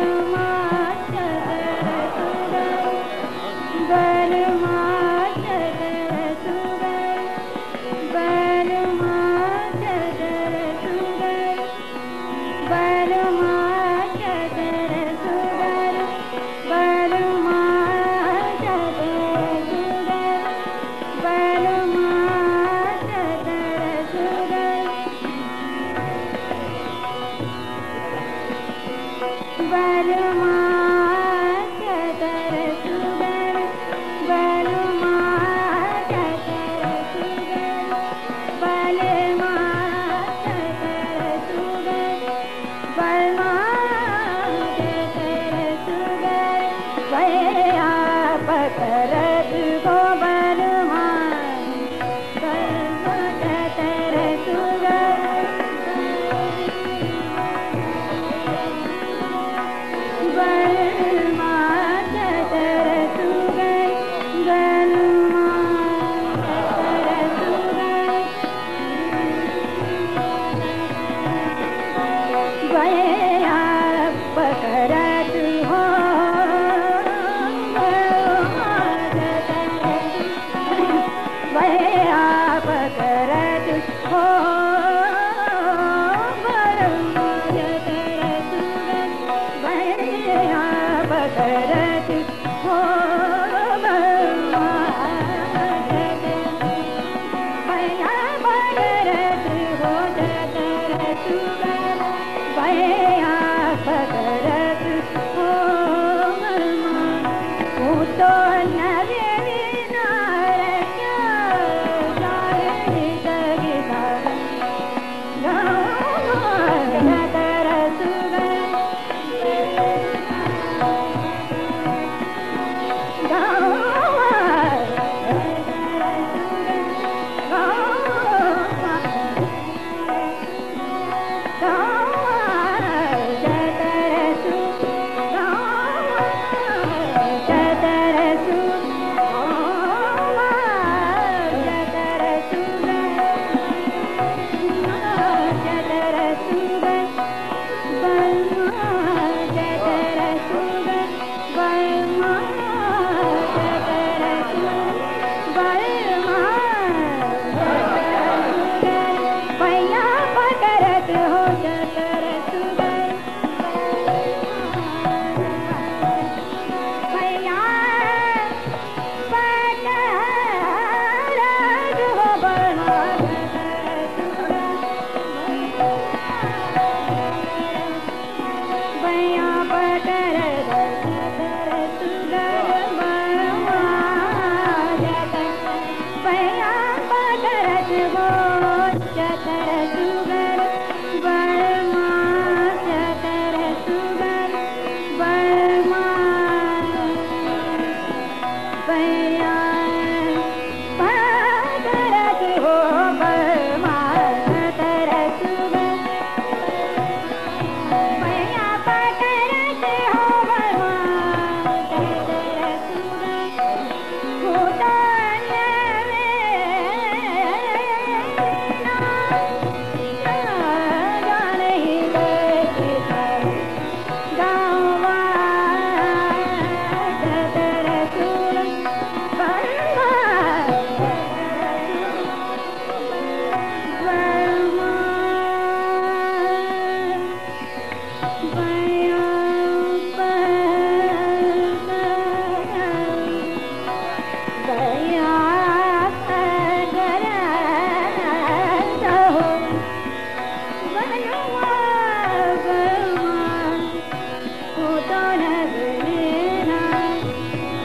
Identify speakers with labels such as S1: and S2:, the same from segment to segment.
S1: chama. बरमा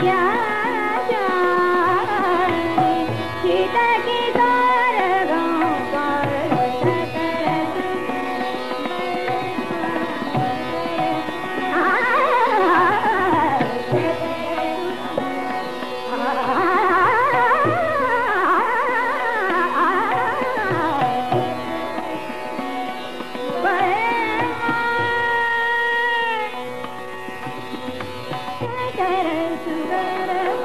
S1: कर sugar